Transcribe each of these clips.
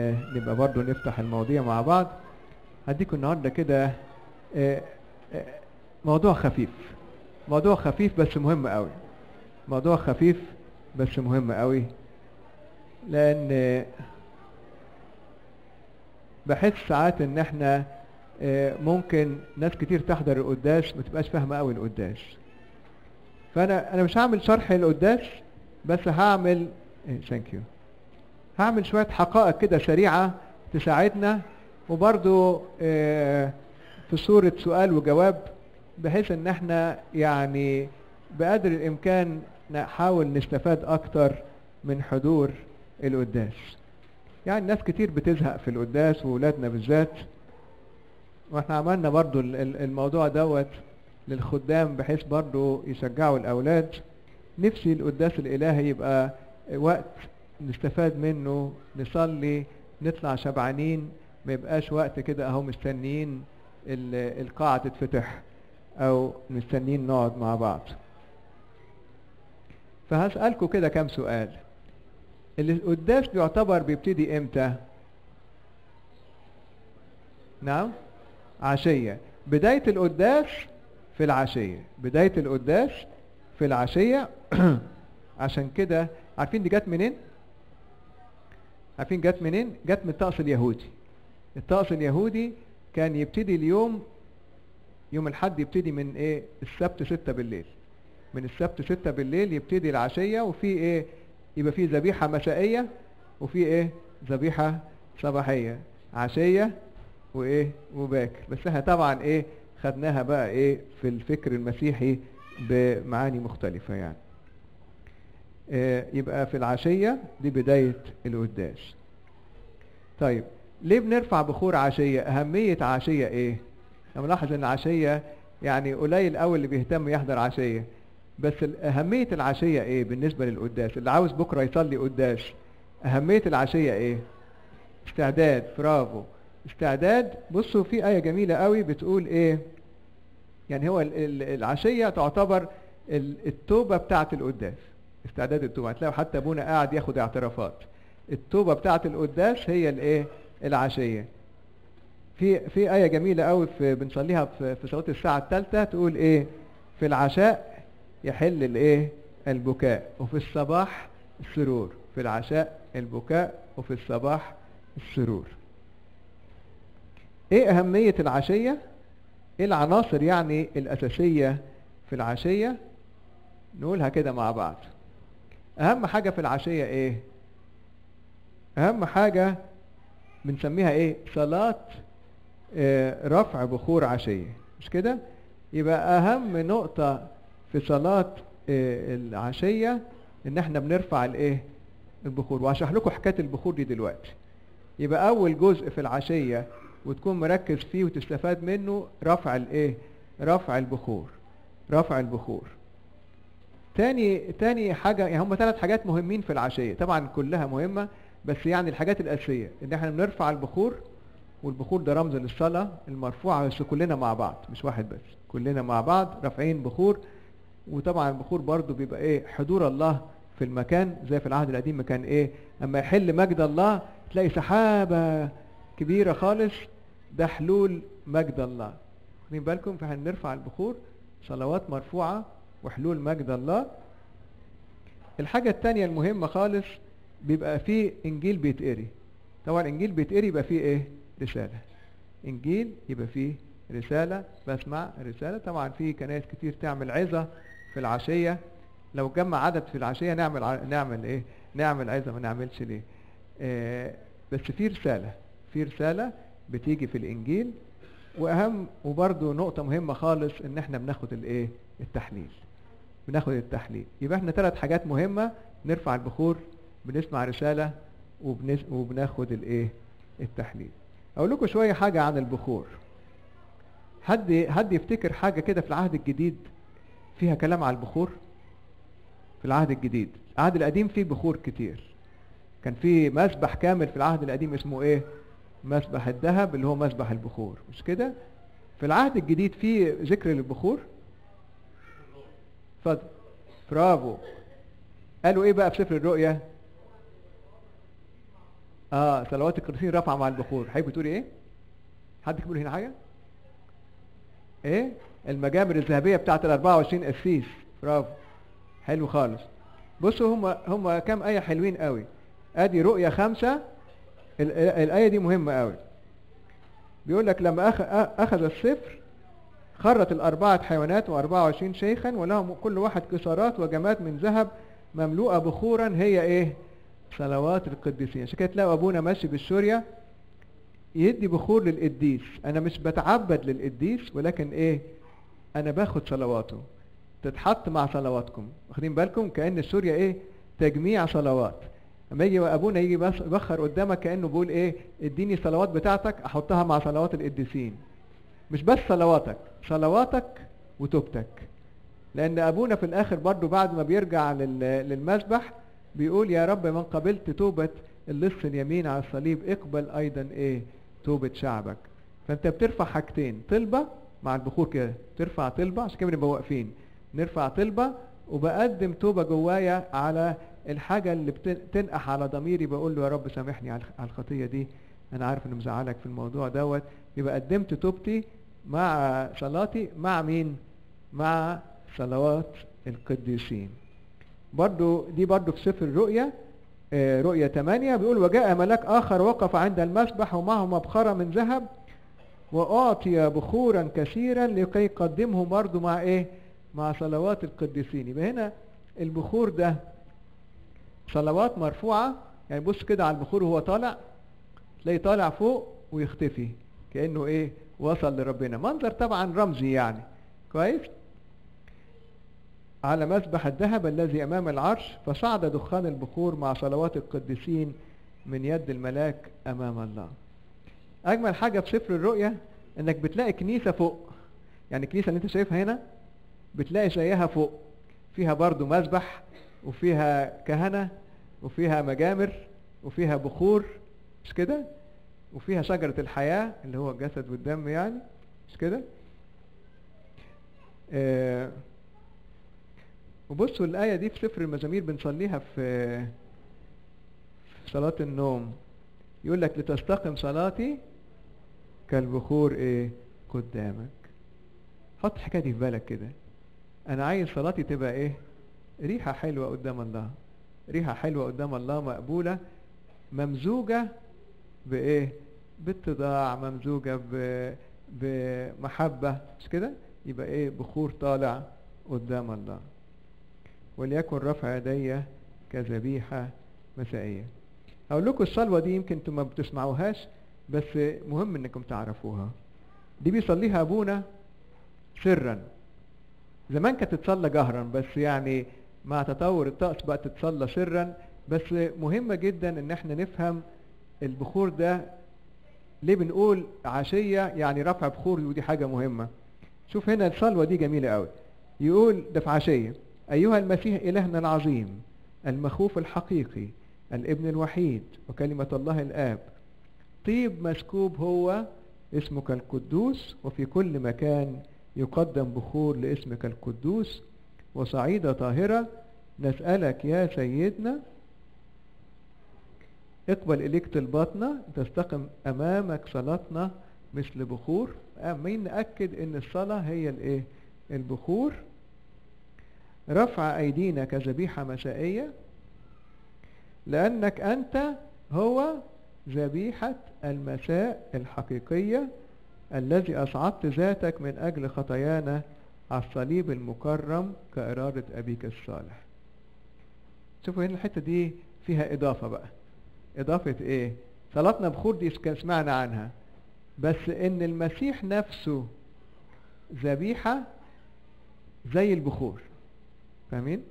نبقى برضو نفتح المواضيع مع بعض. هديكم النهارده كده آه، آه، موضوع خفيف. موضوع خفيف بس مهم قوي. موضوع خفيف بس مهم قوي لأن بحس ساعات إن إحنا آه، ممكن ناس كتير تحضر القداس ما تبقاش فاهمة قوي القداس. فأنا أنا مش هعمل شرح القداس بس هعمل thank you هعمل شوية حقائق كده سريعة تساعدنا وبرضو آه، في صورة سؤال وجواب بحيث إن إحنا يعني بقدر الإمكان نحاول نستفاد أكتر من حضور القداس. يعني ناس كتير بتزهق في القداس وولادنا بالذات وإحنا عملنا برضو ال- ال- الموضوع دوت للخدام بحيث برضو يشجعوا الأولاد. نفسي القداس الإلهي يبقى وقت نستفاد منه نصلي نطلع شبعانين ما يبقاش وقت كده أهو مستنيين ال- القاعة تتفتح أو مستنيين نقعد مع بعض. فهسألكوا كده كام سؤال. القداس بيعتبر بيبتدي إمتى؟ نعم؟ عشية. بداية القداس في العشية. بداية القداس في العشية. عشان كده عارفين دي جت منين؟ عارفين جت منين؟ جت من الطقس اليهودي. الطقس اليهودي كان يبتدي اليوم يوم الحد يبتدي من إيه؟ السبت ستة بالليل. من السبت ستة بالليل يبتدي العشية وفي إيه؟ يبقى في ذبيحة مسائية وفي إيه؟ ذبيحة صباحية. عشية وإيه؟ وباكر. بس إحنا طبعا إيه؟ خدناها بقى إيه؟ في الفكر المسيحي بمعاني مختلفة يعني. يبقى في العشية دي بداية القداس. طيب ليه بنرفع بخور عشية؟ أهمية عشية إيه؟ أنا ملاحظ إن العشية يعني قليل أوي اللي بيهتم يحضر عشية بس أهمية العشية إيه بالنسبة للقداس؟ اللي عاوز بكرة يصلي قداس أهمية العشية إيه؟ استعداد برافو. استعداد بصوا في آية جميلة قوي بتقول إيه؟ يعني هو ال- ال- العشية تعتبر ال- التوبة بتاعة القداس. استعداد التوبة. هتلاقوا حتى أبونا قاعد ياخد اعترافات. التوبة بتاعة القداس هي الإيه؟ العشية. في في آية جميلة قوي في بنصليها في في صلاة الساعة الثالثة تقول إيه؟ في العشاء يحل الإيه؟ البكاء وفي الصباح السرور. في العشاء البكاء وفي الصباح السرور. إيه أهمية العشية؟ إيه العناصر يعني الأساسية في العشية. نقولها كده مع بعض. أهم حاجة في العشية إيه؟ أهم حاجة بنسميها إيه؟ صلاة آه، رفع بخور عشية. مش كده؟ يبقى أهم نقطة في صلاة آه، العشية إن إحنا بنرفع الإيه؟ البخور. وهشرح لكم حكاية البخور دي دلوقتي. يبقى أول جزء في العشية وتكون مركز فيه وتستفاد منه رفع الإيه؟ رفع البخور. رفع البخور. تاني تاني حاجة يعني هم ثلاث حاجات مهمين في العشية. طبعا كلها مهمة بس يعني الحاجات الأساسية. إن إحنا بنرفع البخور والبخور ده رمز للصلاة المرفوعة بس كلنا مع بعض مش واحد بس. كلنا مع بعض رافعين بخور. وطبعا البخور برضو بيبقى إيه حضور الله في المكان زي في العهد القديم كان إيه اما يحل مجد الله تلاقي سحابة كبيرة خالص ده حلول مجد الله. واخدين بالكم؟ فإحنا نرفع البخور صلوات مرفوعة وحلول مجد الله. الحاجة التانية المهمة خالص بيبقى فيه إنجيل بيتقري. طبعا إنجيل بيتقري يبقى فيه إيه؟ رسالة. إنجيل يبقى فيه رسالة بسمع رسالة. طبعا في كنائس كتير تعمل عظة في العشية. لو جمع عدد في العشية نعمل ع- نعمل إيه؟ نعمل عظة ما نعملش ليه؟ آه بس في رسالة. في رسالة بتيجي في الإنجيل. وأهم وبرضه نقطة مهمة خالص إن إحنا بناخد الإيه؟ التحليل. بناخد التحليل. يبقى إحنا ثلاث حاجات مهمة نرفع البخور بنسمع رسالة وبنس وبناخد الإيه؟ التحليل. أقول لكم شوية حاجة عن البخور. حد حد يفتكر حاجة كده في العهد الجديد فيها كلام على البخور؟ في العهد الجديد. العهد القديم فيه بخور كتير. كان في مسبح كامل في العهد القديم اسمه إيه؟ مسبح الذهب اللي هو مسبح البخور. مش كده؟ في العهد الجديد في ذكر للبخور؟ اتفضل. برافو. قالوا إيه بقى في سفر الرؤيا؟ آه صلوات القديسين رفع مع البخور. حضرتك بتقولي إيه؟ حد بيقول هنا حاجة؟ إيه؟ المجامر الذهبية بتاعت ال 24 قسيس برافو. حلو خالص. بصوا هم هم كام آية حلوين قوي. أدي رؤيه خمسة. ال- ال- الآية دي مهمة قوي. بيقول لك لما أخذ السفر خرت الأربعة حيوانات وأربعة وعشرين شيخا ولهم كل واحد كسارات وجمات من ذهب مملوءة بخورا هي إيه؟ صلوات القديسين عشان كده تلاقوا أبونا ماشي بالشورية يدي بخور للقديس أنا مش بتعبد للقديس ولكن إيه؟ أنا باخد صلواته تتحط مع صلواتكم واخدين بالكم كأن الشورية إيه؟ تجميع صلوات لما يجي أبونا يجي يبخر قدامك كأنه بيقول إيه؟ اديني الصلوات بتاعتك أحطها مع صلوات القديسين مش بس صلواتك صلواتك وتوبتك. لأن أبونا في الآخر برضو بعد ما بيرجع لل- للمسبح بيقول يا رب من قبلت توبة اللص اليمين على الصليب اقبل أيضا إيه توبة شعبك. فأنت بترفع حاجتين طلبة مع البخور كده ترفع طلبة عشان كده بنبقى واقفين. نرفع طلبة وبقدم توبة جوايا على الحاجة اللي بتنقح على ضميري بقول له يا رب سامحني على الخ- على الخطية دي. أنا عارف اني مزعلك في الموضوع دوت. يبقى قدمت توبتي مع صلاتي مع مين؟ مع صلوات القديسين. برضو دي برضو في سفر الرؤيا آه، رؤيا 8 بيقول وجاء ملاك آخر وقف عند المسبح ومعه مبخرة من ذهب وأعطي بخورا كثيرا لكي يقدمه برضو مع إيه؟ مع صلوات القديسين. يبقى هنا البخور ده صلوات مرفوعة يعني بص كده على البخور وهو طالع تلاقيه طالع فوق ويختفي. كأنه إيه وصل لربنا. منظر طبعا رمزي يعني. كويس؟ على مسبح الذهب الذي أمام العرش فصعد دخان البخور مع صلوات القديسين من يد الملاك أمام الله. أجمل حاجة في سفر الرؤيا إنك بتلاقي كنيسة فوق. يعني الكنيسة اللي أنت شايفها هنا بتلاقي زيها فوق. فيها برضو مسبح وفيها كهنة وفيها مجامر وفيها بخور. مش كده؟ وفيها شجرة الحياة اللي هو الجسد والدم يعني مش كده؟ آه وبصوا الآية دي في سفر المزامير بنصليها في في صلاة النوم. يقول لك لتستقم صلاتي كالبخور إيه؟ قدامك. حط الحكاية دي في بالك كده. أنا عايز صلاتي تبقى إيه؟ ريحة حلوة قدام الله. ريحة حلوة قدام الله مقبولة ممزوجة بإيه؟ باتضاع ممزوجة. بمحبة مش كده؟ يبقى إيه؟ بخور طالع قدام الله. وليكن رفع يدي كذبيحة مسائية. هقول لكم الصلوة دي يمكن أنتم ما بتسمعوهاش بس مهم إنكم تعرفوها. دي بيصليها أبونا سرا. زمان كانت تتصلى جهرا بس يعني مع تطور الطقس بقت تتصلى سرا. بس مهمة جدا إن إحنا نفهم البخور ده ليه بنقول عشية يعني رفع بخور ودي حاجة مهمة؟ شوف هنا الصلوة دي جميلة قوي. يقول ده في عشية. أيها المسيح إلهنا العظيم المخوف الحقيقي الابن الوحيد وكلمة الله الآب. طيب مسكوب هو اسمك القدوس وفي كل مكان يقدم بخور لاسمك القدوس. وصعيدة طاهرة نسألك يا سيدنا اقبل إليك طلباتنا تستقم أمامك صلاتنا مثل بخور أمين. نأكد إن الصلاة هي الإيه؟ البخور. رفع أيدينا كذبيحة مسائية لأنك أنت هو ذبيحة المساء الحقيقية الذي أصعدت ذاتك من أجل خطايانا على الصليب المكرم كإرادة أبيك الصالح. شوفوا هنا الحتة دي فيها إضافة بقى. إضافة إيه؟ صلاتنا بخور دي كان سمعنا عنها. بس إن المسيح نفسه ذبيحة زي البخور. فاهمين؟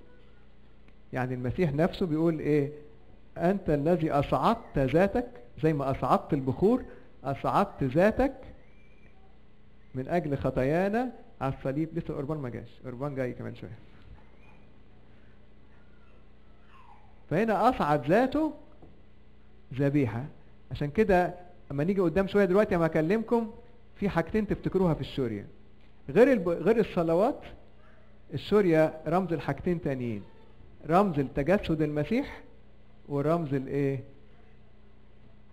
يعني المسيح نفسه بيقول إيه؟ أنت الذي أصعدت ذاتك زي ما أصعدت البخور أصعدت ذاتك من أجل خطايانا على الصليب. لسه قربان ما جاش. قربان جاي كمان شوية. فهنا أصعد ذاته ذبيحه عشان كده أما نيجي قدام شوية دلوقتي أما أكلمكم في حاجتين تفتكروها في الشوريه غير الب... غير الصلوات الشورية رمز الحاجتين تانيين. رمز التجسد المسيح ورمز الايه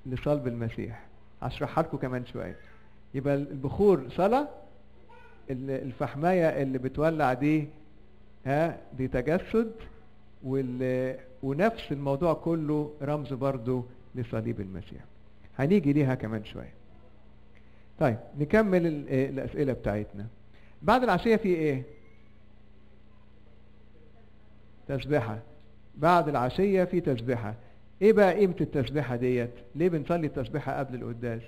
لصلب المسيح. هشرحها لكم كمان شوية. يبقى البخور صلاة ال- الفحماية اللي بتولع دي ها دي تجسد وال... ونفس الموضوع كله رمز برضو لصليب المسيح هنيجي ليها كمان شوية. طيب نكمل ال- آه، الأسئلة بتاعتنا. بعد العشية في إيه؟ تسبيحة. بعد العشية في تسبيحة. إيه بقى قيمة التسبيحة ديت؟ ليه بنصلي التسبيحة قبل القداس؟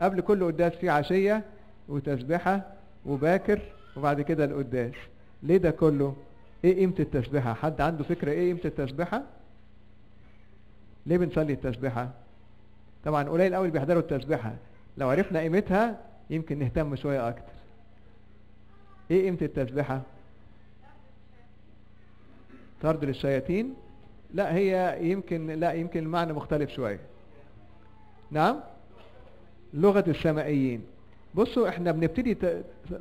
قبل كل قداس في عشية وتسبيحة وباكر وبعد كده القداس. ليه ده كله؟ إيه قيمة التسبيحة؟ حد عنده فكرة إيه قيمة التسبيحة؟ ليه بنصلي التسبيحة؟ طبعا قليل قوي بيحضروا التسبيحة. لو عرفنا قيمتها يمكن نهتم شوية أكتر. إيه قيمة التسبيحة؟ طرد للشياطين؟ لا هي يمكن لا يمكن المعنى مختلف شوية. نعم؟ لغة السمائيين بصوا إحنا بنبتدي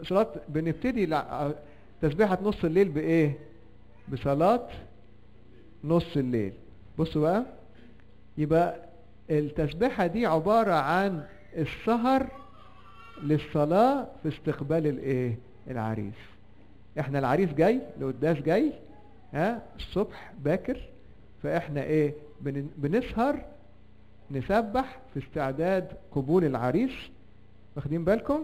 صلاة بنبتدي تسبيحة نص الليل بإيه؟ بصلاة نص الليل. بصوا بقى. يبقى التسبيحة دي عبارة عن السهر للصلاة في استقبال الايه؟ العريس. إحنا العريس جاي القداس جاي ها الصبح باكر فاحنا إيه؟ بن- بنسهر نسبح في استعداد قبول العريس. واخدين بالكم؟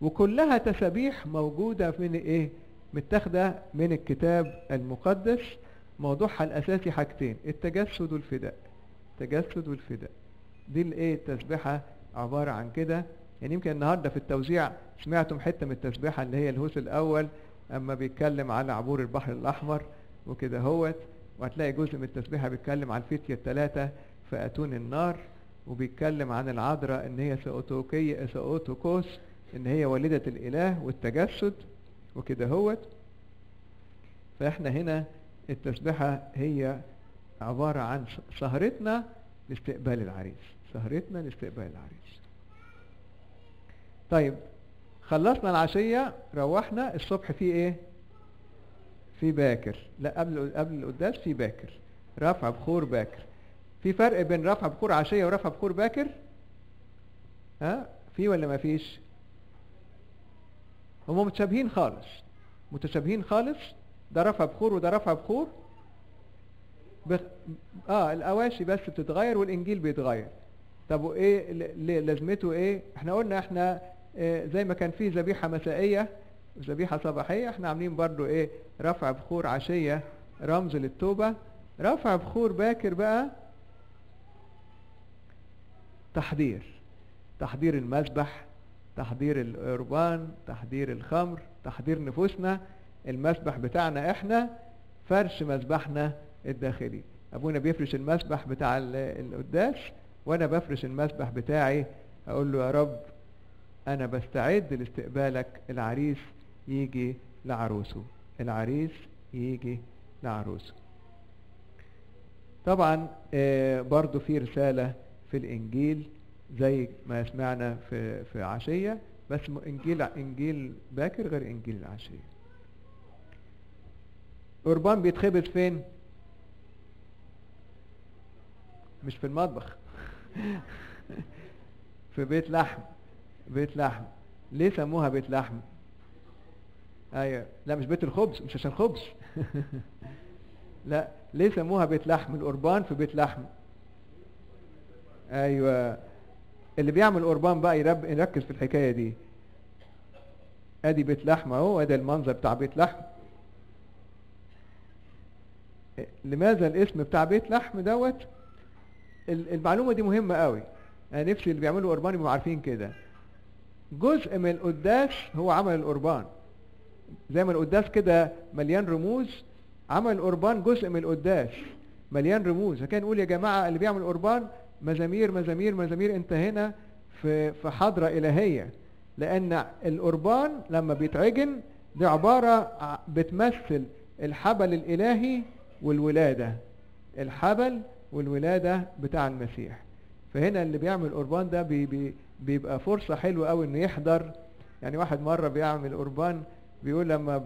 وكلها تسابيح موجودة من إيه؟ متاخدة من الكتاب المقدس. موضوعها الأساسي حاجتين التجسد والفداء. التجسد والفداء. دي الايه التسبيحة عبارة عن كده. يعني يمكن النهاردة في التوزيع سمعتم حتة من التسبيحة اللي هي الهوس الأول أما بيتكلم على عبور البحر الأحمر وكده هوت. وهتلاقي جزء من التسبيحة بيتكلم على الفتية الثلاثة في أتون النار وبيتكلم عن العذراء إن هي سأوتوكية سأوتوكوس إن هي والدة الإله والتجسد وكده هوت. فإحنا هنا التسبيحة هي عبارة عن سهرتنا لاستقبال العريس سهرتنا لاستقبال العريس. طيب خلصنا العشية روحنا الصبح في إيه؟ في باكر. لا قبل قبل القداس في باكر. رفع بخور باكر. في فرق بين رفع بخور عشية ورفع بخور باكر؟ ها؟ في ولا ما فيش؟ هم متشابهين خالص. متشابهين خالص؟ ده رفع بخور وده رفع بخور؟ بخ... آه الاواشي بس بتتغير والإنجيل بيتغير. طب وإيه لازمته إيه؟ إحنا قلنا إحنا آه زي ما كان في ذبيحة مسائية وذبيحه صباحية إحنا عاملين برضو إيه؟ رفع بخور عشية رمز للتوبة. رفع بخور باكر بقى تحضير. تحضير المذبح تحضير القربان تحضير الخمر تحضير نفوسنا. المسبح بتاعنا إحنا فرش مسبحنا الداخلي. أبونا بيفرش المسبح بتاع ال- القداس وأنا بفرش المسبح بتاعي. أقول له يا رب أنا بستعد لاستقبالك. العريس يجي لعروسه. العريس يجي لعروسه. طبعا آه، برضو في رسالة في الإنجيل زي ما سمعنا في في عشية بس إنجيل إنجيل باكر غير إنجيل العشية. قربان بيتخبز فين؟ مش في المطبخ. في بيت لحم. بيت لحم. ليه سموها بيت لحم؟ أيوه. لا مش بيت الخبز مش عشان خبز. لا ليه سموها بيت لحم؟ القربان في بيت لحم. أيوه. اللي بيعمل قربان بقى. يركز في الحكاية دي. أدي بيت لحم أهو أدي المنظر بتاع بيت لحم. لماذا الاسم بتاع بيت لحم دوت؟ ال- المعلومة دي مهمة قوي. أنا نفسي اللي بيعملوا قربان يبقوا عارفين كده. جزء من القداس هو عمل القربان. زي ما القداس كده مليان رموز عمل القربان جزء من القداس. مليان رموز. فكان نقول يا جماعة اللي بيعمل قربان مزامير مزامير مزامير انت هنا في في حضرة إلهية. لأن القربان لما بيتعجن دي عبارة ع- بتمثل الحبل الإلهي والولادة. الحبل والولادة بتاع المسيح. فهنا اللي بيعمل قربان ده بي بي بيبقى فرصة حلوة قوي إنه يحضر. يعني واحد مرة بيعمل قربان بيقول لما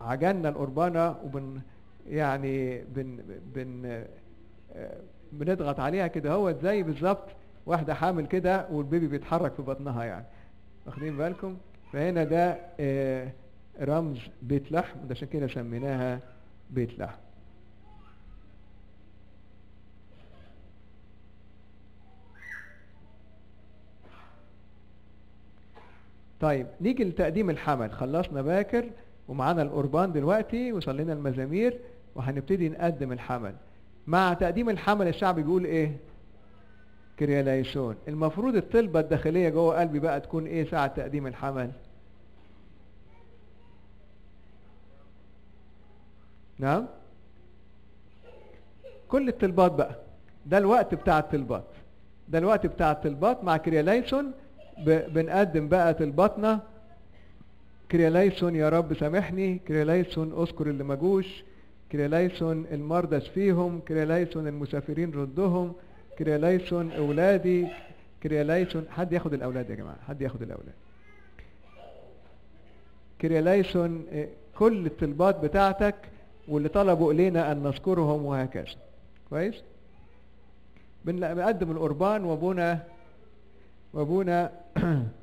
عجلنا القربانة وبن يعني بن بن آه، بنضغط عليها كده. هو زي بالظبط واحدة حامل كده والبيبي بيتحرك في بطنها يعني. واخدين بالكم؟ فهنا ده آه، رمز بيت لحم عشان كده سميناها بيت لحم طيب نيجي لتقديم الحمل. خلصنا باكر ومعانا القربان دلوقتي وصلينا المزامير وهنبتدي نقدم الحمل. مع تقديم الحمل الشعب بيقول إيه؟ كرياليسون. المفروض الطلبة الداخلية جوه قلبي بقى تكون إيه ساعة تقديم الحمل؟ نعم؟ كل الطلبات بقى. ده الوقت بتاع الطلبات. ده الوقت بتاع الطلبات مع كرياليسون بنقدم بقى طلباتنا كرياليسون يا رب سامحني. كرياليسون أذكر اللي ما جوش كرياليسون المرضى فيهم. كرياليسون المسافرين ردهم كرياليسون أولادي. كرياليسون حد ياخد الأولاد يا جماعة؟ حد ياخد الأولاد. كرياليسون إيه، كل الطلبات بتاعتك واللي طلبوا إلينا أن نذكرهم وهكذا. كويس؟ بن- بنقدم القربان وأبونا وأبونا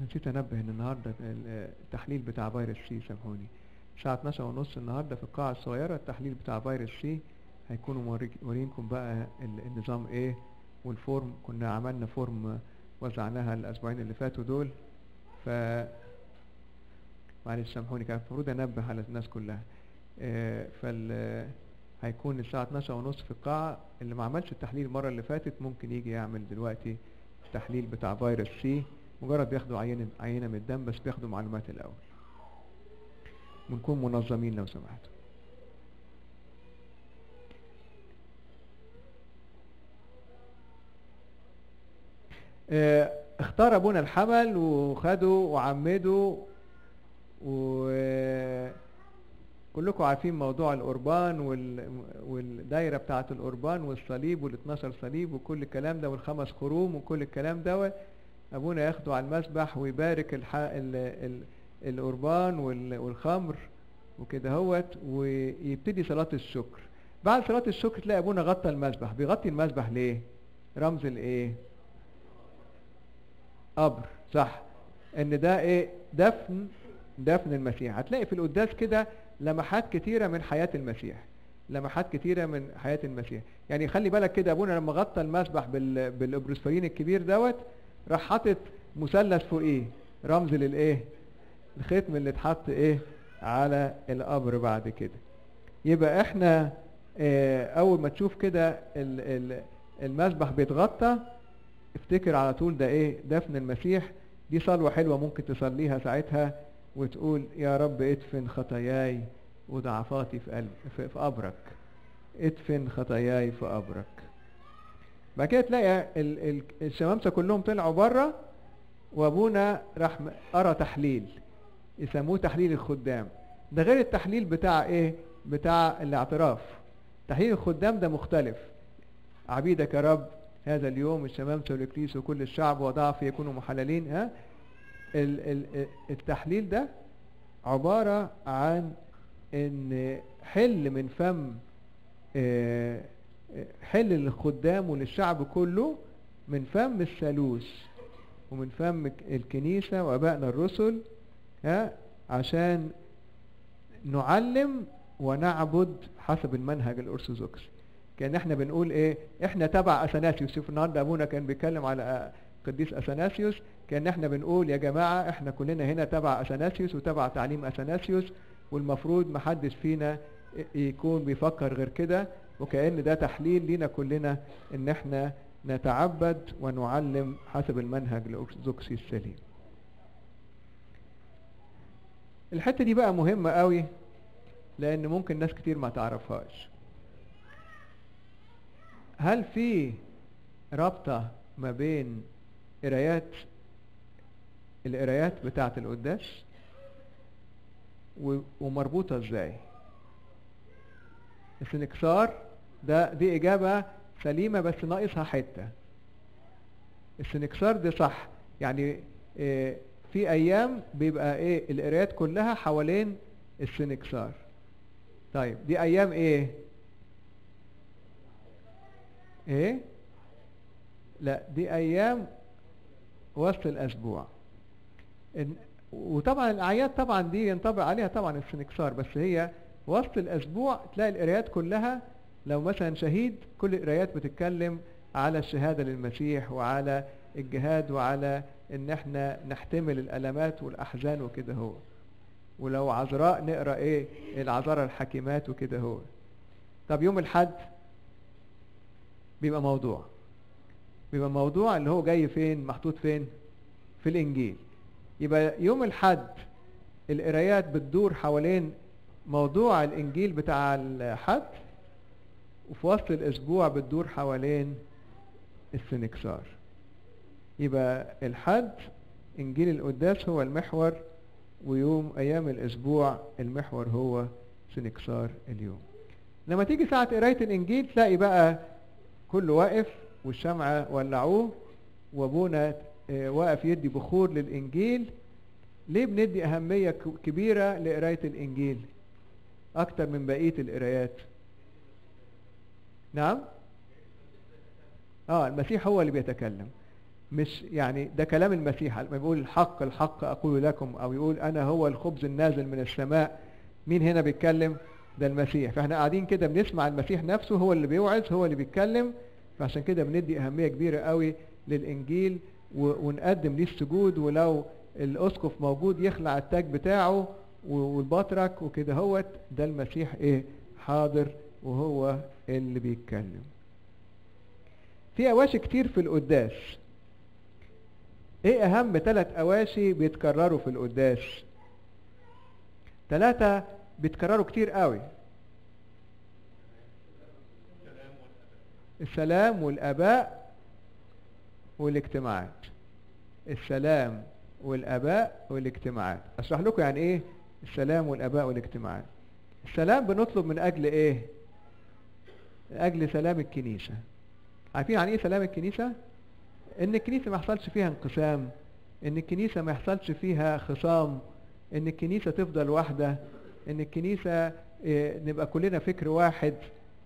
نسيت أنبه إن النهارده التحليل بتاع فيروس سي سامحوني. الساعة 12 ونص النهارده في القاعة الصغيرة التحليل بتاع فيروس سي. هيكونوا مورينكم بقى ال- النظام إيه وال form كنا عملنا form وزعناها الأسبوعين اللي فاتوا دول. ف معلش سامحوني كان المفروض أنبه على الناس كلها. فال هيكون الساعة 12 ونص في القاعة. اللي ما عملش التحليل المرة اللي فاتت ممكن يجي يعمل دلوقتي التحليل بتاع فيروس سي. مجرد بياخدوا عينة عينة من الدم بس بياخدوا معلومات الأول. ونكون منظمين لو سمحتوا. آه، اختار أبونا الحمل وخده وعمده وكلكم عارفين موضوع القربان وال... والدايرة بتاعه القربان والصليب وال12 صليب وكل الكلام ده والخمس خروم وكل الكلام ده أبونا ياخده على المسبح ويبارك الح... ال... ال... القربان وال... والخمر وكده هوت ويبتدي صلاة الشكر. بعد صلاة الشكر تلاقي أبونا غطى المسبح. بيغطي المسبح ليه؟ رمز الايه قبر. صح. إن ده إيه؟ دفن دفن المسيح. هتلاقي في القداس كده لمحات كتيره من حياة المسيح. لمحات كتيره من حياة المسيح. يعني خلي بالك كده أبونا لما غطى المسبح بال بالابروسفرين الكبير دوت راح حاطط مثلث فوقيه رمز للإيه؟ الختم اللي اتحط إيه؟ على القبر بعد كده. يبقى إحنا آه أول ما تشوف كده ال- ال- المسبح بيتغطى افتكر على طول ده إيه؟ دفن المسيح. دي صلوة حلوة ممكن تصليها ساعتها. وتقول يا رب ادفن خطاياي وضعفاتي في قلب في, في قبرك. ادفن خطاياي في قبرك. بعد كده تلاقي ال- ال- الشمامسة كلهم طلعوا بره وأبونا راح قرأ تحليل يسموه تحليل الخدام. ده غير التحليل بتاع إيه؟ بتاع الاعتراف. تحليل الخدام ده مختلف. عبيدك يا رب هذا اليوم الشمامسة والإكليس وكل الشعب وضعف يكونوا محللين. ها؟ التحليل ده عبارة عن إن حل من فم آه، آه، حل للخدام وللشعب كله من فم الثالوث ومن فم الكنيسة وأبائنا الرسل ها عشان نعلم ونعبد حسب المنهج الأرثوذكسي. كان إحنا بنقول إيه؟ إحنا تبع اثناسيوس النهارده أبونا كان بيتكلم على آه، قديس اثناسيوس كان إحنا بنقول يا جماعة إحنا كلنا هنا تبع اثناسيوس وتبع تعليم اثناسيوس والمفروض محدش فينا ي- يكون بيفكر غير كده وكأن ده تحليل لينا كلنا إن إحنا نتعبد ونعلم حسب المنهج الارثوذكسي السليم. الحتة دي بقى مهمة قوي لأن ممكن ناس كتير ما تعرفهاش. هل في رابطة ما بين قرايات القرايات بتاعة القداس ومربوطة إزاي؟ السنكسار ده دي إجابة سليمة بس ناقصها حتة. السنكسار ده صح. يعني آه، في أيام بيبقى إيه القرايات كلها حوالين السنكسار. طيب دي أيام إيه؟ إيه؟ لا دي أيام وسط الأسبوع. إن وطبعا الأعياد طبعا دي ينطبق عليها طبعا السنكسار بس هي وسط الأسبوع تلاقي القرايات كلها لو مثلا شهيد كل القرايات بتتكلم على الشهادة للمسيح وعلى الجهاد وعلى إن إحنا نحتمل الالمات والأحزان وكده هو. ولو عذراء نقرأ إيه؟ العذراء الحكيمات وكده هو. طب يوم الحد بيبقى موضوع. بيبقى موضوع اللي هو جاي فين محطوط فين؟ في الإنجيل. يبقى يوم الحد القرايات بتدور حوالين موضوع الإنجيل بتاع الحد وفي وسط الأسبوع بتدور حوالين السنكسار. يبقى الحد إنجيل القداس هو المحور ويوم أيام الأسبوع المحور هو سنكسار اليوم. لما تيجي ساعة قراية الإنجيل تلاقي بقى كله واقف والشمعة ولعوه وابونا آه، واقف يدي بخور للإنجيل. ليه بندي أهمية ك- كبيرة لقراية الإنجيل؟ أكتر من بقية القرايات. نعم؟ آه المسيح هو اللي بيتكلم. مش يعني ده كلام المسيح. لما بيقول الحق الحق أقول لكم أو يقول أنا هو الخبز النازل من السماء. مين هنا بيتكلم؟ ده المسيح. فإحنا قاعدين كده بنسمع المسيح نفسه هو اللي بيوعظ هو اللي بيتكلم. فعشان كده بندي أهمية كبيرة قوي للإنجيل و- ونقدم ليه السجود ولو الأسقف موجود يخلع التاج بتاعه والبطرك وكده هوت ده المسيح إيه؟ حاضر وهو اللي بيتكلم. في أواشي كتير في القداس. إيه أهم ثلاث أواشي بيتكرروا في القداس؟ ثلاثة بيتكرروا كتير قوي. السلام والآباء والاجتماعات. السلام والآباء والاجتماعات. أشرح لكم يعني إيه السلام والآباء والاجتماعات. السلام بنطلب من أجل إيه؟ من أجل سلام الكنيسة. عارفين يعني إيه سلام الكنيسة؟ إن الكنيسة ما يحصلش فيها انقسام إن الكنيسة ما يحصلش فيها خصام إن الكنيسة تفضل واحدة إن الكنيسة إيه، نبقى كلنا فكر واحد.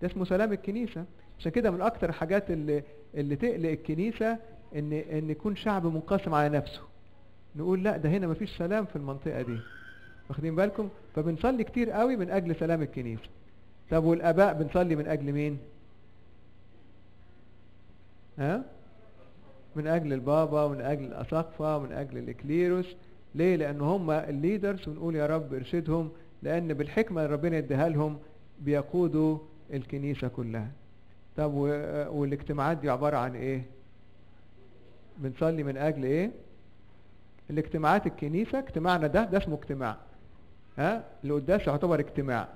ده اسمه سلام الكنيسة. عشان كده من أكتر الحاجات اللي اللي تقلق الكنيسة إن إن يكون شعب منقسم على نفسه. نقول لا ده هنا مفيش سلام في المنطقة دي. واخدين بالكم؟ فبنصلي كتير قوي من أجل سلام الكنيسة. طب والآباء بنصلي من أجل مين؟ ها؟ من أجل البابا ومن أجل الاساقفه ومن أجل الإكليروس. ليه؟ لأن هم الليدرز. ونقول يا رب ارشدهم لأن بالحكمة اللي ربنا اداها لهم بيقودوا الكنيسة كلها. طب والاجتماعات دي عبارة عن إيه؟ بنصلي من أجل إيه؟ الاجتماعات الكنيسة اجتماعنا ده ده اسمه اجتماع. ها؟ القداس يعتبر اجتماع.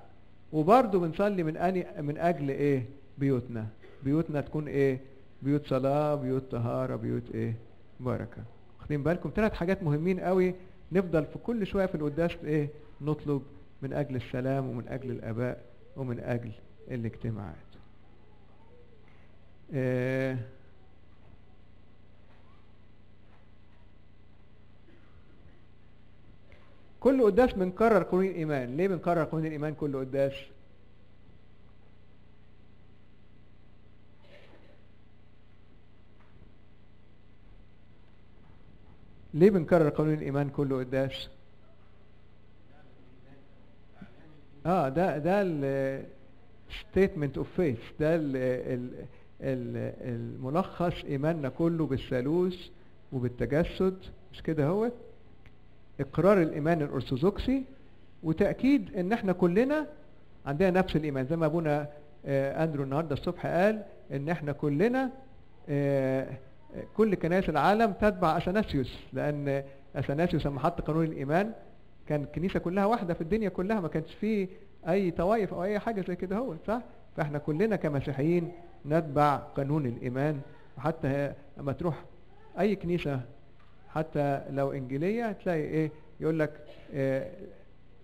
وبرضه بنصلي من أني من أجل إيه؟ بيوتنا. بيوتنا تكون إيه؟ بيوت صلاة بيوت طهارة بيوت إيه؟ بركه واخدين بالكم؟ ثلاث حاجات مهمين قوي. نفضل في كل شوية في القداس إيه؟ نطلب من أجل السلام ومن أجل الآباء ومن أجل الاجتماعات. آه كل قداس بنكرر قانون الإيمان؟ ليه بنكرر قانون الإيمان كل قداس ليه بنكرر قانون الإيمان كل قداس آه ده ده ال statement of faith ده الملخص إيماننا كله بالثالوث وبالتجسد مش كده هو؟ إقرار الإيمان الأرثوذكسي وتأكيد إن إحنا كلنا عندنا نفس الإيمان. زي ما أبونا آه، أندرو النهارده الصبح قال إن إحنا كلنا آه، كل كنائس العالم تتبع اثناسيوس لأن اثناسيوس لما حط قانون الإيمان كان الكنيسه كلها واحدة في الدنيا كلها ما كانش فيه أي طوائف أو أي حاجة زي كده هو صح؟ فإحنا كلنا كمسيحيين نتبع قانون الإيمان وحتى لما تروح أي كنيسة حتى لو إنجيلية تلاقي إيه يقول لك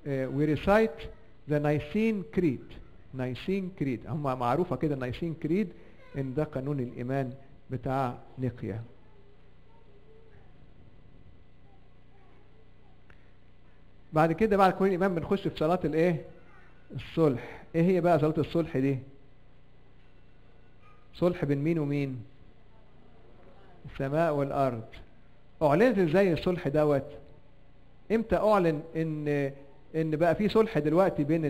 we recite the Nicene Creed. Nicene Creed. هم معروفة كده Nicene Creed إن ده قانون الإيمان بتاع نيقيا. بعد كده بعد كل الإمام بنخش في صلاة الإيه؟ الصلح. إيه هي بقى صلاة الصلح دي؟ صلح بين مين ومين؟ السماء والأرض. أعلنت إزاي الصلح دوت؟ إمتى أعلن إن إن بقى في صلح دلوقتي بين.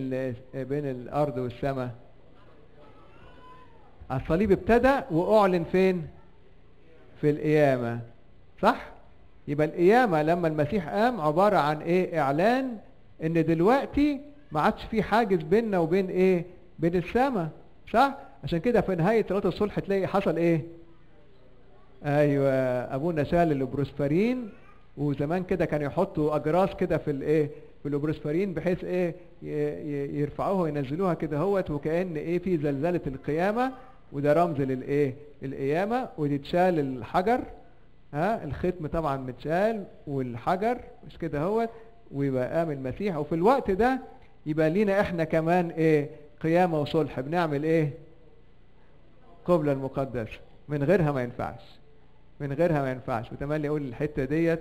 بين الأرض والسماء؟ الصليب ابتدى وأعلن فين؟ في القيامة. صح؟ يبقى القيامة لما المسيح قام عبارة عن إيه؟ إعلان إن دلوقتي ما عادش في حاجز بيننا وبين إيه؟ بين السماء. صح؟ عشان كده في نهاية صلاة الصلح تلاقي حصل إيه؟ أيوه ابونا شال البروسفرين وزمان كده كانوا يحطوا أجراس كده في الإيه؟ في البروسفرين بحيث إيه؟ يرفعوها وينزلوها كده هوت وكأن إيه؟ في زلزلة القيامة وده رمز للإيه؟ القيامة وتتشال الحجر ها؟ الختم طبعا متشال والحجر مش كده هو ويبقى قام المسيح. وفي الوقت ده يبقى لينا إحنا كمان إيه؟ قيامة وصلح. بنعمل إيه؟ قبلة المقدسة من غيرها ما ينفعش. من غيرها ما ينفعش. وتملي يقول الحتة ديت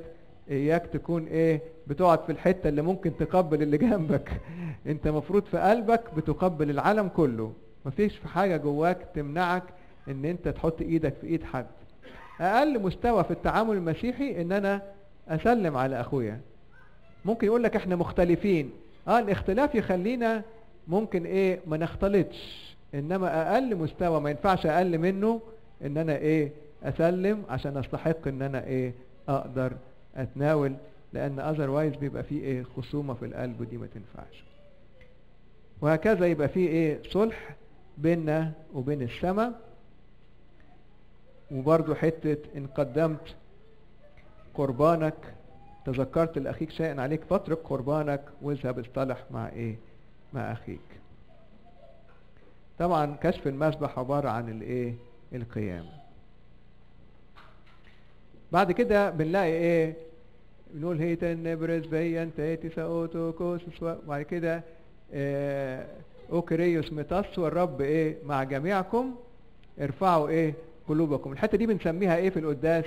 إياك تكون إيه؟ بتقعد في الحتة اللي ممكن تقبل اللي جنبك. أنت مفروض في قلبك بتقبل العالم كله. مفيش في حاجة جواك تمنعك إن أنت تحط إيدك في إيد حد. أقل مستوى في التعامل المسيحي إن أنا أسلم على أخويا. ممكن يقول لك إحنا مختلفين. آه الاختلاف يخلينا ممكن إيه؟ ما نختلطش. إنما أقل مستوى ما ينفعش أقل منه إن أنا إيه أسلم عشان أستحق إن أنا إيه أقدر أتناول لأن اذروايز بيبقى فيه إيه خصومة في القلب ودي ما تنفعش. وهكذا يبقى فيه إيه صلح بيننا وبين السماء. وبرضو حتة إن قدمت قربانك تذكرت لأخيك شيئا عليك فاترك قربانك واذهب اصطلح مع إيه مع أخيك. طبعا كشف المسبح عبارة عن الإيه؟ القيامة. بعد كده بنلاقي إيه؟ بنقول هيتن نبرز بيان تيتي سأوتو كوسس وبعد كده إيه أوكريوس متس والرب إيه؟ مع جميعكم ارفعوا إيه؟ قلوبكم. الحتة دي بنسميها إيه في القداس؟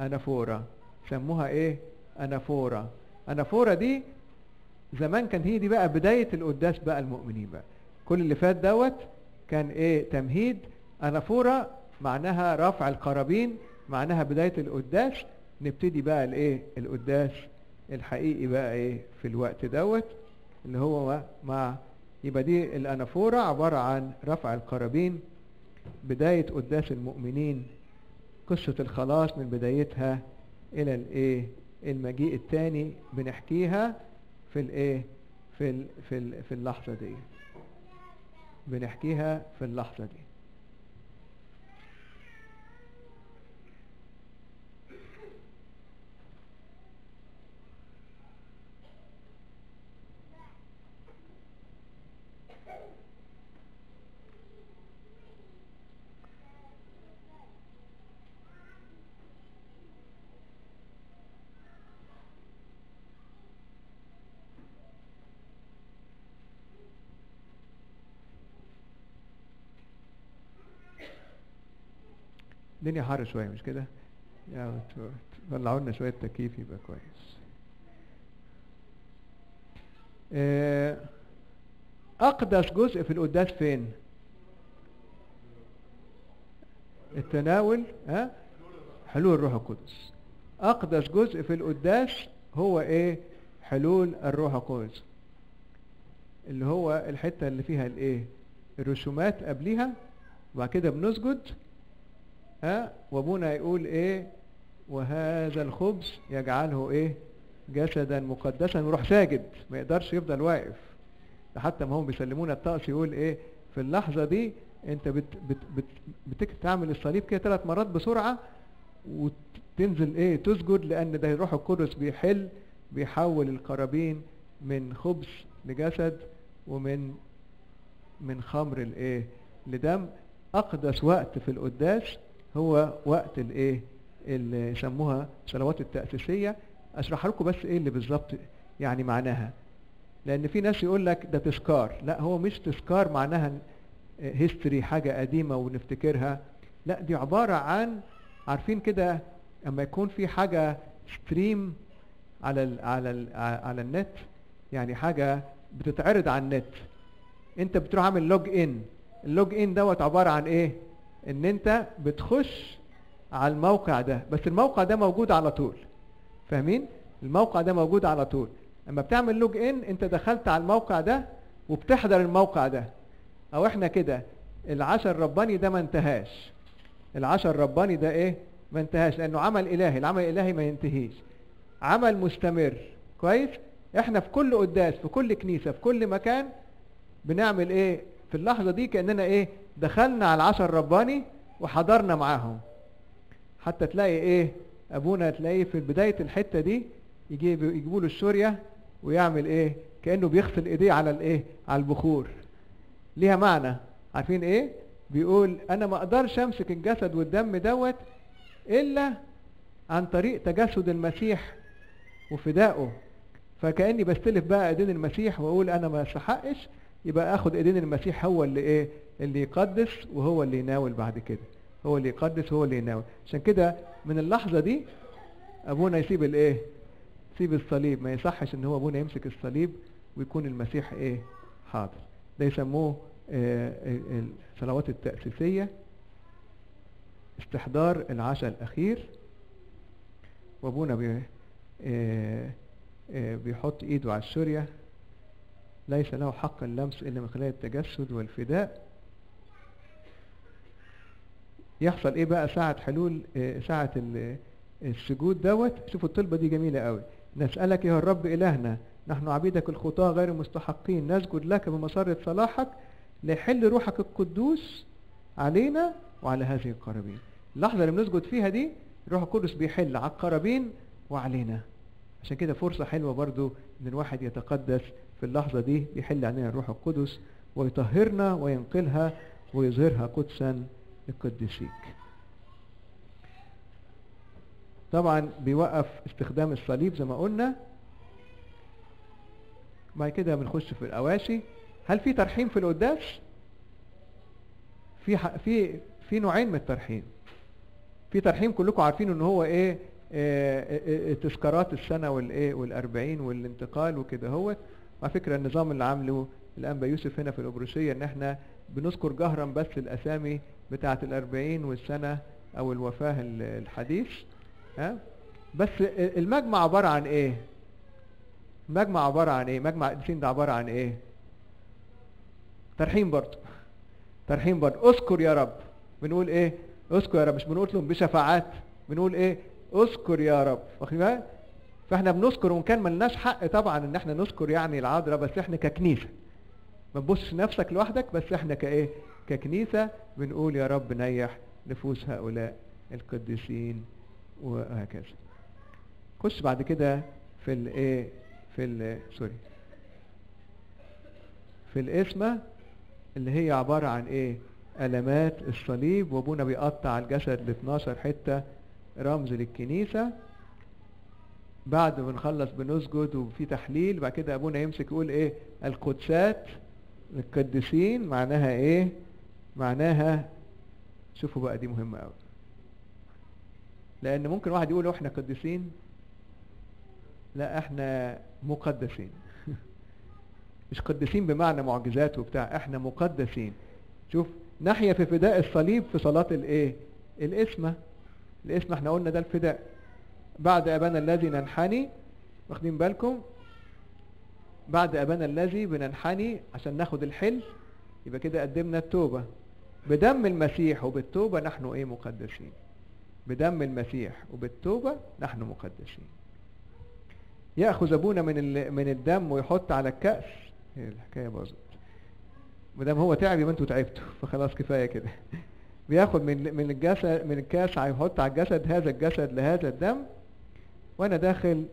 انافورا سموها إيه؟ انافورا انافورا دي زمان كان هي دي بقى بداية القداس بقى المؤمنين بقى. كل اللي فات دوت كان إيه؟ تمهيد انافورا معناها رفع القرابين معناها بداية القداس نبتدي بقى الإيه؟ القداس الحقيقي بقى إيه؟ في الوقت دوت اللي هو مع يبقى دي الانافورا عبارة عن رفع القرابين بداية قداس المؤمنين قصة الخلاص من بدايتها إلى الإيه؟ المجيء الثاني بنحكيها في الإيه؟ في في في اللحظة دي بنحكيها في اللحظة دي. الدنيا حر شوية مش كده؟ طلعوا لنا شوية تكييف يبقى كويس. أقدس جزء في القداس فين؟ التناول ها؟ حلول الروح القدس. أقدس جزء في القداس هو إيه؟ حلول الروح القدس. اللي هو الحتة اللي فيها الإيه؟ الرسومات قبليها وبعد كده بنسجد ها؟ وابونا يقول إيه؟ وهذا الخبز يجعله إيه؟ جسدا مقدسا ويروح ساجد ما يقدرش يفضل واقف. حتى ما هم بيسلمونا الطقس يقول إيه؟ في اللحظة دي أنت بت بت بت بتعمل الصليب كده ثلاث مرات بسرعة وتنزل إيه؟ تسجد لأن ده الروح القدس بيحل بيحول القرابين من خبز لجسد ومن من خمر الإيه؟ لدم. أقدس وقت في القداس هو وقت الايه اللي يسموها صلوات التأسيسية. اشرح لكم بس إيه اللي بالظبط يعني معناها. لأن في ناس يقول لك ده تذكار. لا هو مش تذكار معناها هيستوري حاجة قديمة ونفتكرها. لا دي عبارة عن عارفين كده أما يكون في حاجة stream على ال على ال على النت يعني حاجة بتتعرض على النت. أنت بتروح عامل log in ال log in دوت عبارة عن إيه؟ إن أنت بتخش على الموقع ده. بس الموقع ده موجود على طول. فاهمين؟ الموقع ده موجود على طول. لما بتعمل log in أنت دخلت على الموقع ده وبتحضر الموقع ده. أو إحنا كده العشر الرباني ده ما انتهاش. العشر الرباني ده إيه؟ ما انتهاش لأنه عمل إلهي. العمل الإلهي ما ينتهيش. عمل مستمر. كويس؟ إحنا في كل قداس في كل كنيسة في كل مكان بنعمل إيه؟ في اللحظة دي كأننا إيه؟ دخلنا على العشر الرباني وحضرنا معاهم. حتى تلاقي إيه أبونا تلاقيه في بداية الحتة دي يجيب يجيبوا له الشورية ويعمل إيه كأنه بيغسل إيديه على الايه على البخور. ليها معنى. عارفين إيه؟ بيقول أنا ما أقدرش أمسك الجسد والدم دوت إلا عن طريق تجسد المسيح وفدائه. فكأني بستلف بقى ايدين المسيح وأقول أنا ما أستحقش يبقى آخد إيدين المسيح هو اللي إيه؟ اللي يقدس وهو اللي يناول بعد كده. هو اللي يقدس هو اللي يناول. عشان كده من اللحظة دي أبونا يسيب الايه يسيب الصليب. ما يصحش إن هو أبونا يمسك الصليب ويكون المسيح إيه؟ حاضر. ده يسموه آه الصلوات التأسيسية. استحضار العشاء الأخير. وأبونا آه آه بيحط إيده على الشرية ليس له حق اللمس إلا من خلال التجسد والفداء. يحصل إيه بقى ساعة حلول ساعة السجود دوت؟ شوفوا الطلبة دي جميلة قوي. نسألك يا الرب إلهنا نحن عبيدك الخطاة غير مستحقين نسجد لك بمسرة صلاحك ليحل روحك القدوس علينا وعلى هذه القرابين. اللحظة اللي بنسجد فيها دي الروح القدس بيحل على القرابين وعلينا. عشان كده فرصة حلوة برضو إن الواحد يتقدس في اللحظة دي بيحل علينا الروح القدس ويطهرنا وينقلها ويظهرها قدسا لقدسيك طبعا بيوقف استخدام الصليب زي ما قلنا. بعد كده بنخش في الاواشي هل في ترحيم في القداس؟ في. في في نوعين من الترحيم. في ترحيم كلكم عارفين إن هو إيه؟ آه تذكارات السنة والإيه؟ والأربعين والانتقال وكده هو على فكرة النظام اللي عامله الانبا يوسف هنا في الابروشيه إن إحنا بنذكر جهرا بس الاسامي بتاعة الأربعين والسنة أو الوفاة الحديث ها؟ بس المجمع عبارة عن إيه؟ المجمع عبارة عن إيه؟ مجمع القديسين ده عبارة عن إيه؟ ترحيم برضه ترحيم برضه. اذكر يا رب. بنقول إيه؟ اذكر يا رب. مش بنقول لهم بشفاعات بنقول إيه؟ اذكر يا رب. واخد بالك؟ فاحنا بنذكر وان كان ملناش حق طبعا ان إحنا نذكر يعني العذراء بس إحنا ككنيسة. ما تبصش نفسك لوحدك بس إحنا كإيه؟ ككنيسة بنقول يا رب نيح نفوس هؤلاء القديسين وهكذا. خش بعد كده في الايه في ال سوري. في الاسمة اللي هي عبارة عن إيه؟ علامات الصليب وأبونا بيقطع الجسد ل 12 حتة رمز للكنيسة. بعد ما نخلص بنسجد وفي تحليل بعد كده أبونا يمسك يقول إيه؟ القدسات للقديسين معناها إيه؟ معناها شوفوا بقى دي مهمة قوي لأن ممكن واحد يقول إحنا قديسين؟ لا إحنا مقدسين. مش قديسين بمعنى معجزات وبتاع إحنا مقدسين. شوف ناحية في فداء الصليب في صلاة الإيه؟ الإسمة. الاسم إحنا قلنا ده الفداء. بعد أبانا الذي ننحني واخدين بالكم؟ بعد أبانا الذي بننحني عشان ناخد الحل يبقى كده قدمنا التوبة. بدم المسيح وبالتوبة نحن إيه مقدسين؟ بدم المسيح وبالتوبة نحن مقدسين. يأخذ أبونا من من الدم ويحط على الكأس. هي الحكاية باظت. ما دام هو تعب يبقى أنتوا تعبتوا فخلاص كفاية كده. بياخد من من الجسد من الكأس هيحط على الجسد هذا الجسد لهذا الدم وأنا داخل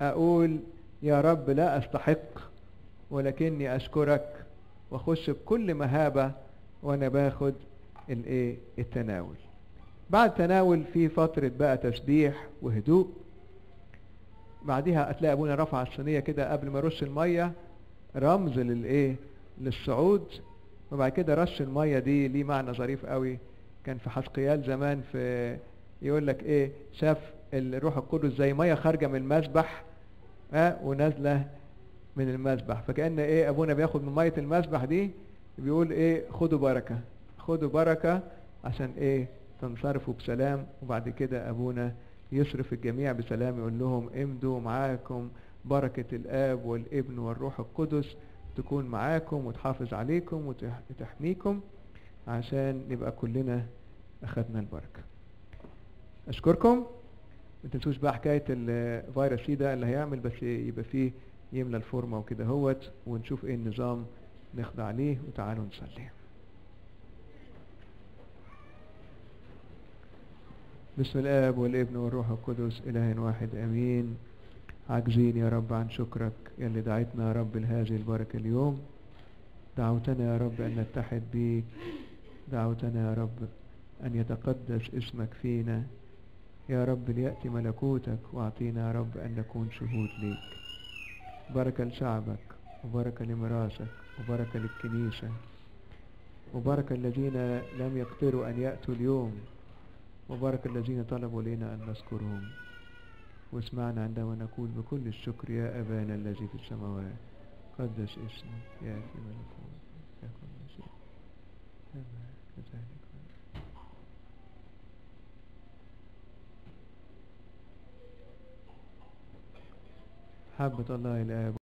أقول يا رب لا أستحق ولكني أشكرك وأخش بكل مهابة وأنا باخد الإيه؟ التناول. بعد تناول في فترة بقى تسبيح وهدوء بعدها هتلاقي أبونا رفع الصينية كده قبل ما يرش المية رمز للإيه؟ للصعود وبعد كده رش المية دي ليه معنى ظريف قوي. كان في حسقيال زمان في يقول لك إيه؟ شاف الروح القدس زي مية خارجة من المسبح ها ونازلة من المسبح فكأن إيه أبونا بياخد من مية المسبح دي بيقول إيه خدوا بركة. خدوا بركة عشان إيه تنصرفوا بسلام. وبعد كده أبونا يصرف الجميع بسلام يقول لهم امدوا معاكم بركة الآب والابن والروح القدس تكون معاكم وتحافظ عليكم وتح- وتحميكم عشان نبقى كلنا أخدنا البركة. أشكركم. ما تنسوش بقى حكاية الفيروس سي ده اللي هيعمل بس يبقى فيه يملى الفورمة وكده هوت ونشوف إيه النظام نخضع عليه وتعالوا نصلي. بسم الآب والابن والروح القدس إله واحد أمين. عاجزين يا رب عن شكرك يا اللي دعيتنا يا رب لهذه البركة اليوم. دعوتنا يا رب أن نتحد بيك. دعوتنا يا رب أن يتقدس اسمك فينا. يا رب ليأتي ملكوتك وأعطينا يا رب أن نكون شهود ليك. بركة لشعبك وبركة لميراثك وبركة للكنيسة وبركة الذين لم يقدروا أن يأتوا اليوم وبارك الذين طلبوا لنا أن نذكرهم. واسمعنا عندما نقول بكل الشكر يا أبانا الذي في السماوات. قدس اسمك يأتي ملكوتك يكن مشيئتك كما كذلك حبة الله الآب